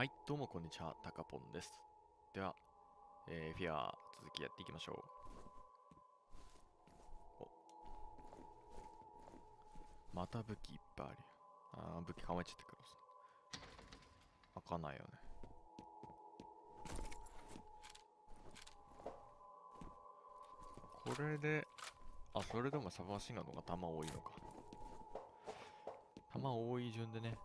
はい、どうもこんにちは、タカポンです。では、えー、フィア続きやっていきましょう。お。また武器いっぱいあるよ。あ、武器構えちゃってからさい。開かないよね。これで、あ、それでもサブマシンガンの方が弾多いのか。弾多い順でね、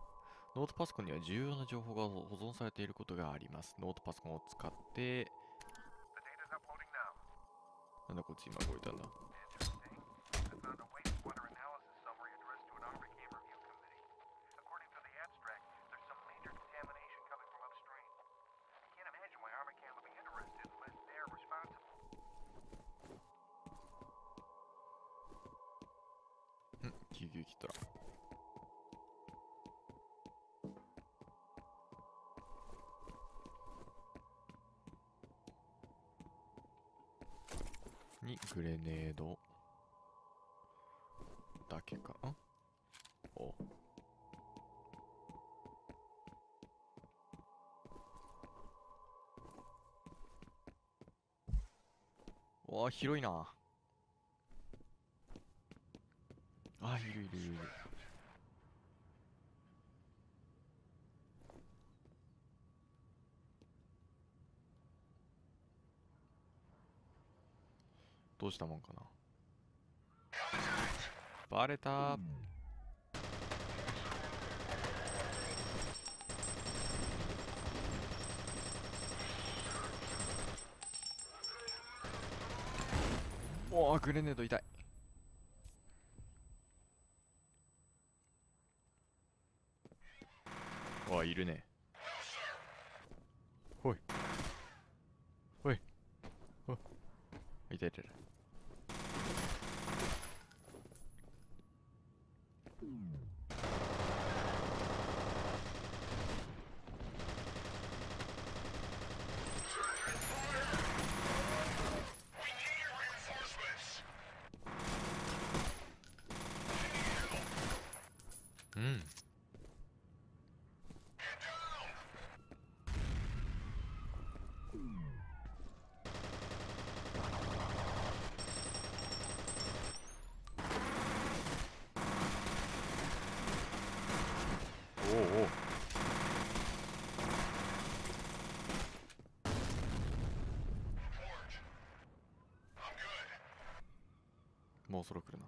ノートパソコンには重要な情報が保存されていることがあります。ノートパソコンを使って、なんだこっち今動いたんだ。Interesting. I found a wastewater グレネード。だけか。なお。わあ広いな。あいるいるいる。どうしたもんかな。バレた。おおグレネード痛い。あいるね。ほい。ほい。ほい。いたいたい。たそろ来るな。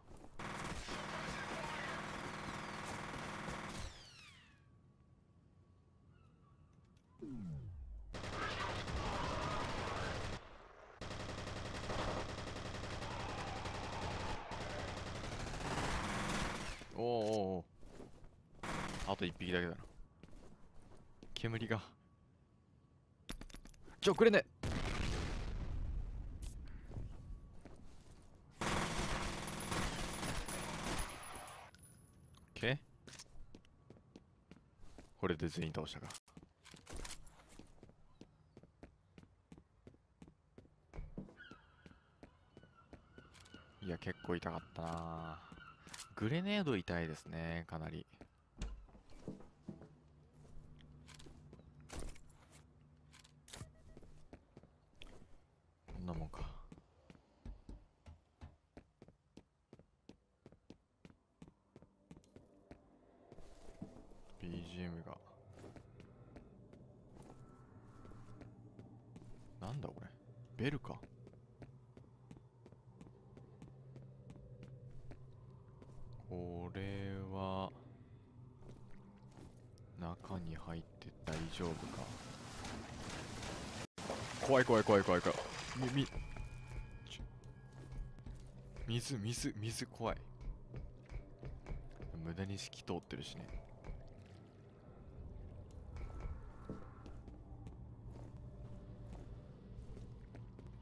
おおおあと一匹だけだな。煙が。ちょくれねオッケーこれで全員倒したかいや結構痛かったな。グレネード痛いですねかなりこんなもんか BGM がなんだこれベルかこれは中に入って大丈夫か怖い怖い怖い怖いみみ。水水水怖い。無駄に透き通ってるしね。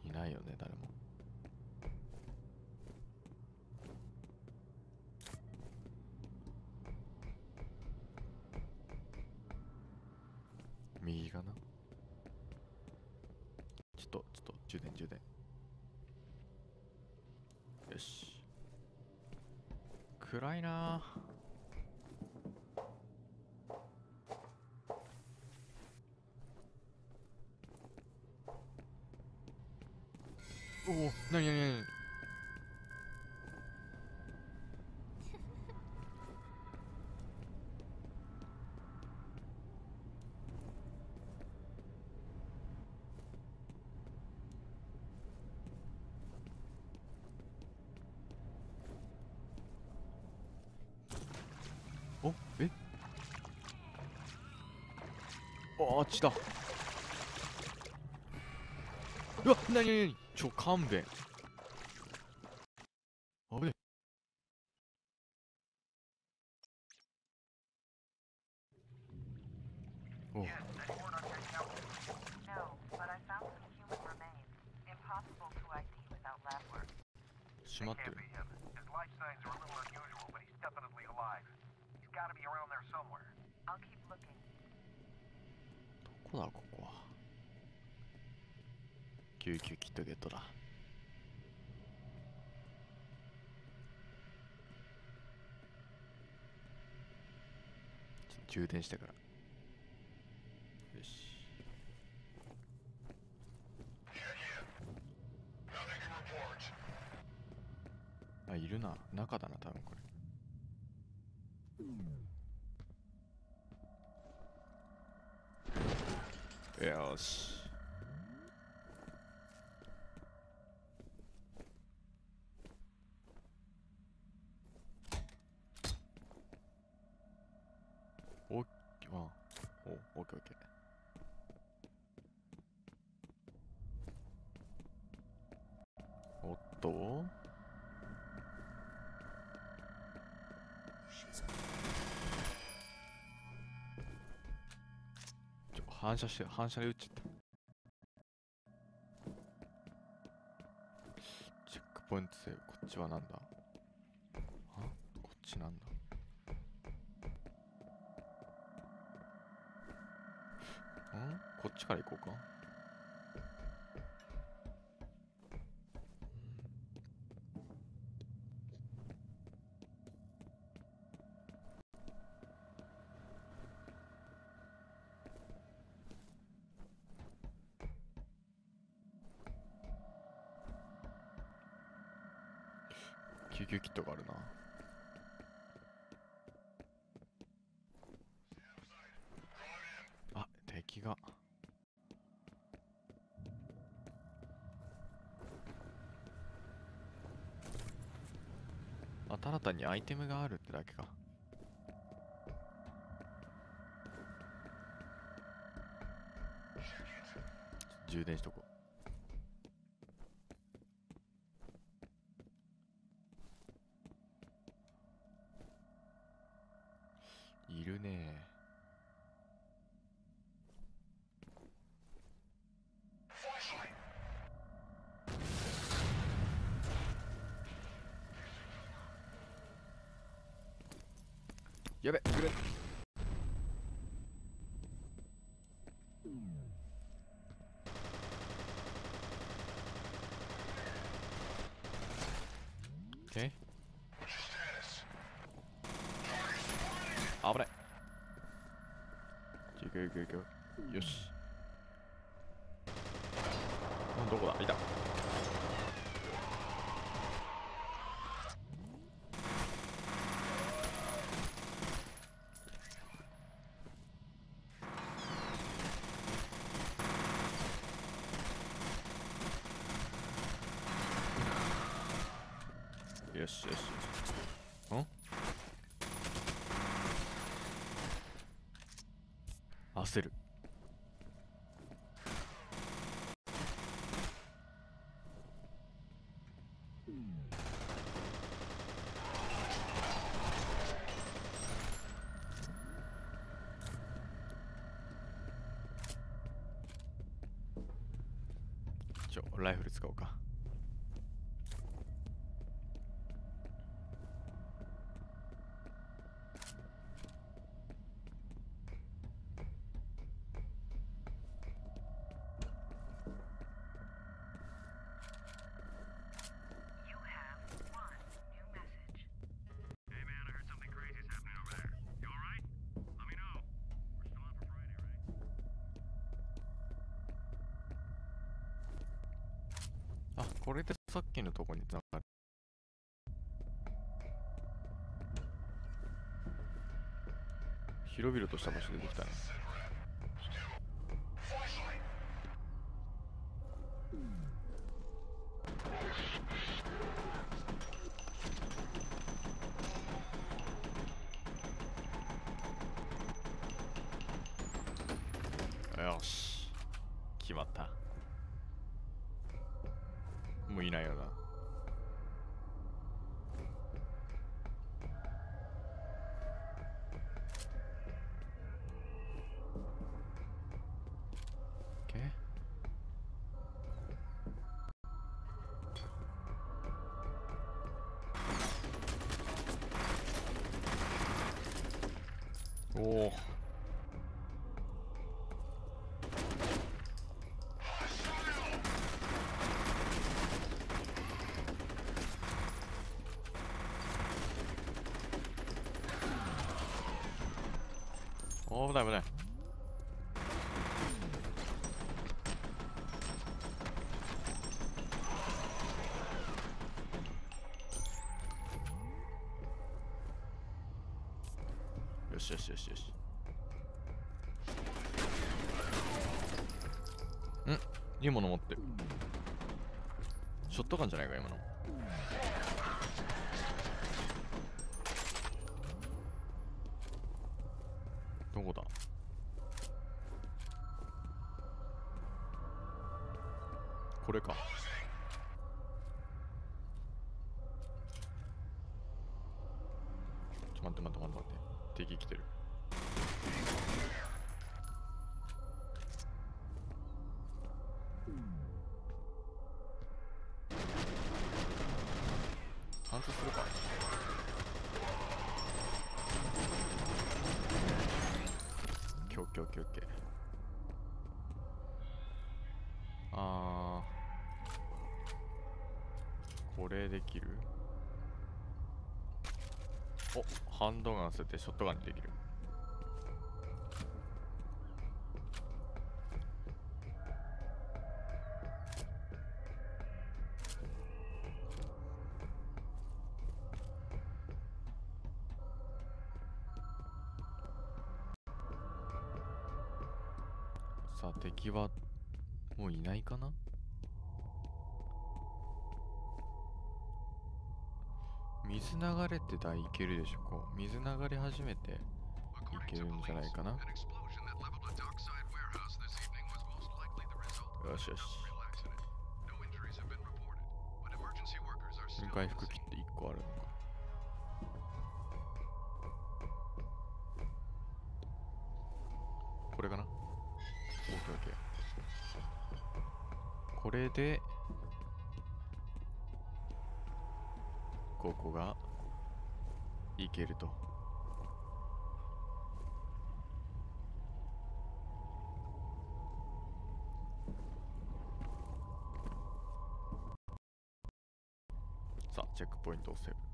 いないよね誰も。ああっちだうわなになになにちょ勘弁危ねお Yes, any word on getting out? No, but I found some human remains. Impossible to ID without lab work. しまって Can't る be him. His life signs are a little unusual, but he's definitely alive. He's gotta be around there somewhere. I'll keep looking. こだここは。救急キットゲットだ。ちょ充電してから。よし。あいるな。中だな多分これ。よし。おっあおオッケーオッケー。おっと。反射して反射で撃っちゃった。チェックポイントセーブこっちはなんだ？あ？こっちなんだ。んこっちから行こうか？救急キットがあるな。あ敵が。あただ単にアイテムがあるってだけか。充電しとこう。いるね。やべグレッケー危ない行く行く行くよし。どこだ？いた。よしよしよしん焦るちょライフル使おうかあこれでさっきのとこにつながる。広々とした場所出てきたね。よし。決まった。もういないよな。おお危ない危ない。よしよしよしよし。ん？いいもの持って。るショットガンじゃないか今の。貫通するか。オッケーオッケーオッケーオッケー。あー。これできる？おハンドガン捨ててショットガンにできる。さあ敵はもういないかな？って台いけるでしょこう。水流れ始めていけるんじゃないかな？よしよし。回復キって1個あるのかれでここがいけると。さあチェックポイントをセーブ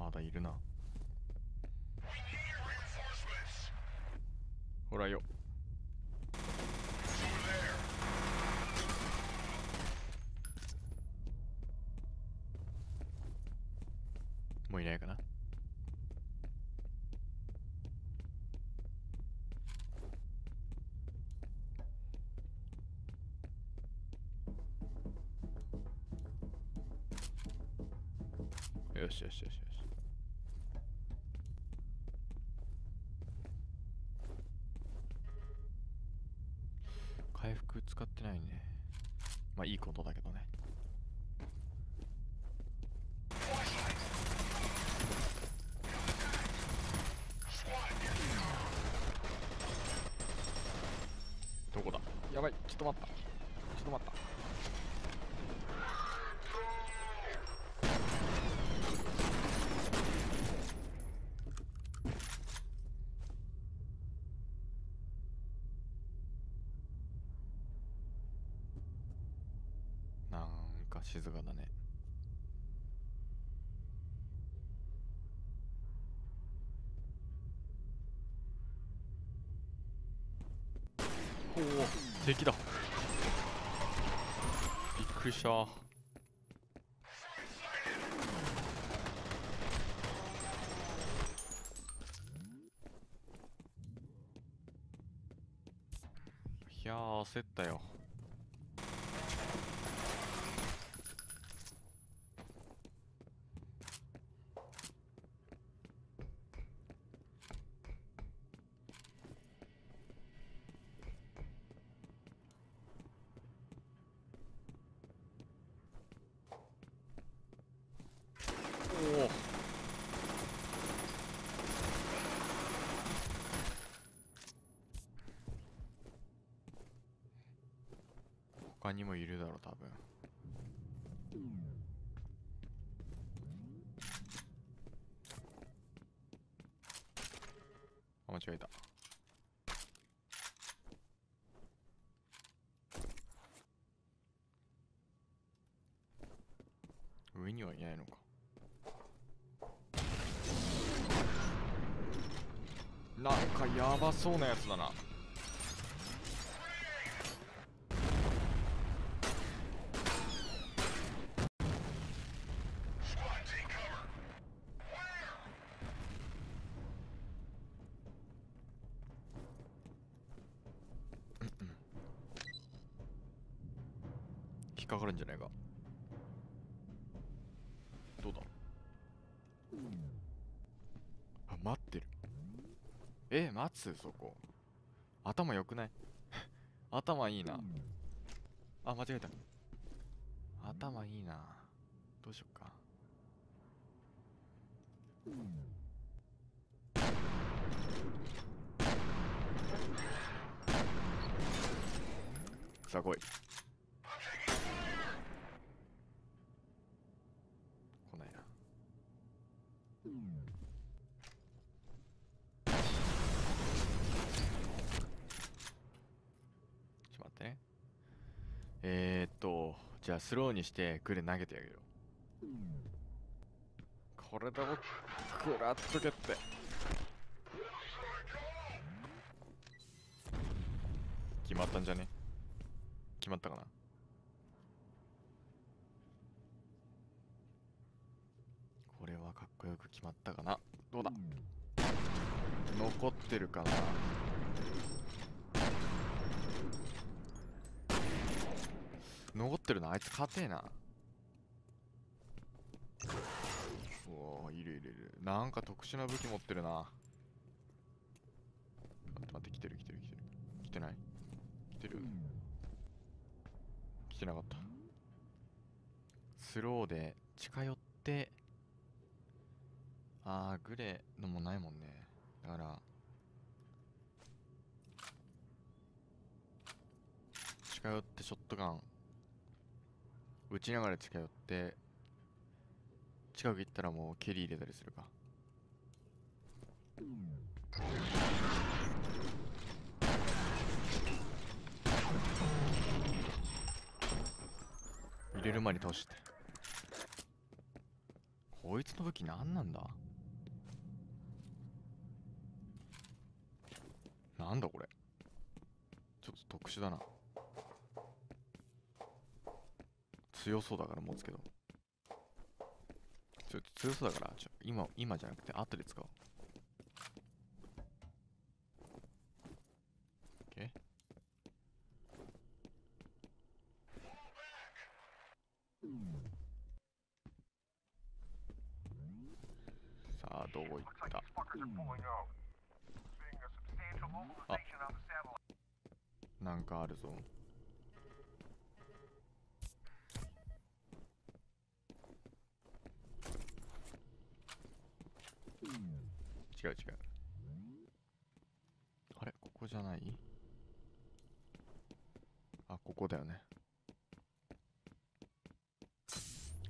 まだいるなほらよもいないかな。よしよしよしよし。回復使ってないね。まあいいことだけどね。か静かだね。おお敵だ。びっくりした。いや焦ったよ。他にもいるだろう多分。あ間違えた。上にはいないのか。なんかやばそうなやつだな。かかるんじゃないか。どうだ？あ待ってる。え待つ？そこ。頭良くない？頭いいな。あ間違えた。頭いいな。どうしよっか。さあ来い来ないなちょっと待ってねえー、っとじゃあスローにしてグレ投げてあげるよこれでも食らっとけって。決まったんじゃね？決まったかな？これはかっこよく決まったかな？どうだ？残ってるかな？残ってるな。あいつ勝てえな。おおいるいるいる。なんか特殊な武器持ってるな。待って待って来てる来てる来てる。来てない？来てる？来てなかった。スローで近寄ってあーグレーのもないもんね。だから近寄ってショットガン撃ちながら近寄って近く行ったらもう蹴り入れたりするか。入れる前に倒して。こいつの武器何なんだ？なんだこれ。ちょっと特殊だな。強そうだから持つけど。ちょっと強そうだからちょ今今じゃなくて後で使おう OK さあどこ行っ Looks like た these fuckers are pulling out. Seeing a substantial mobilization on the satellite. なんかあるぞ違う違う。あれここじゃない？あここだよね。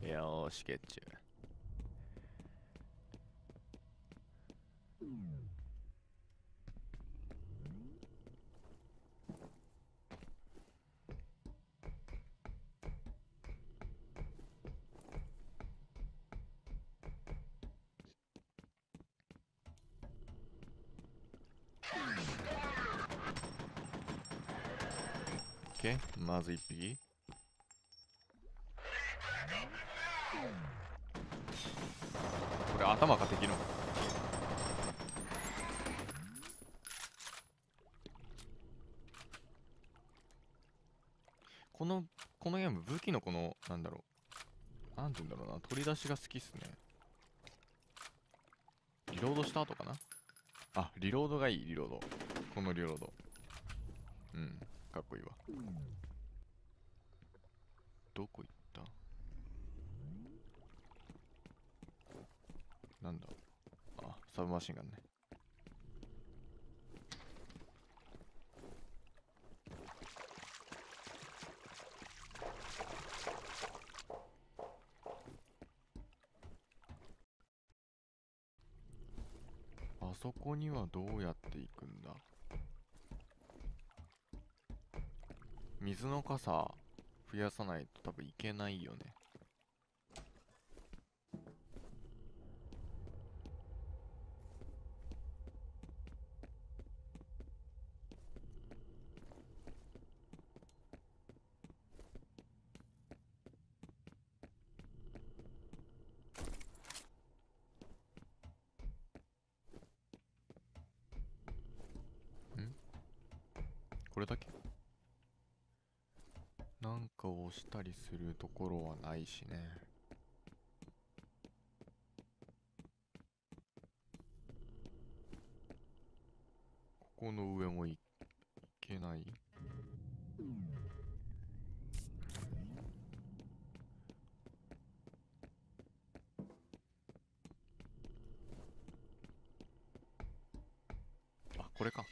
よーしゲッチュこれ頭か敵の？このこのゲーム武器のこのなんだろう。なんて言うんだろうな。取り出しが好きっすね。リロードした後かな？あリロードがいいリロード。このリロード。うん。かっこいいわ。どこ行ったなんだ。あサブマシンガンね。あそこにはどうやって行くんだ？水の傘増やさないと多分いけないよねこれだけなんかを押したりするところはないしね。ここの上もいけない？あこれかい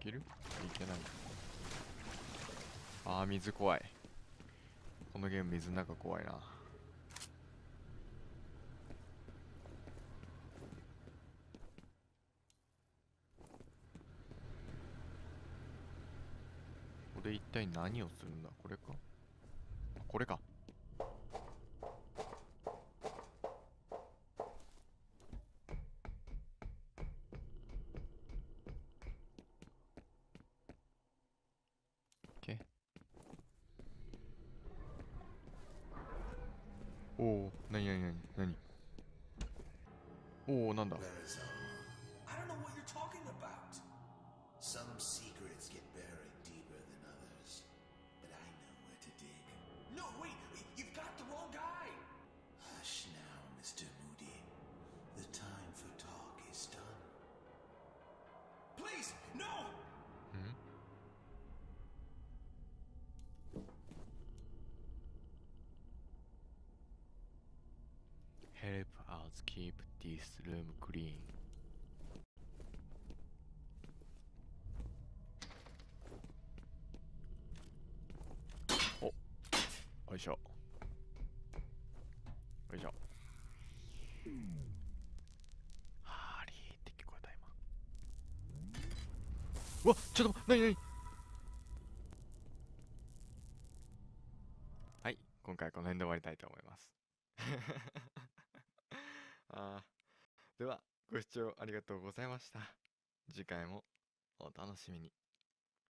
けるいけないあー水怖い。このゲーム水の中怖いな。これ一体何をするんだ？これか？これか。Keep this room clean およいしょ。よいしょ。ハリーって聞こえた今。うわちょっとなになにはい今回はこの辺で終わりたいと思いますあーではご視聴ありがとうございました。次回もお楽しみに。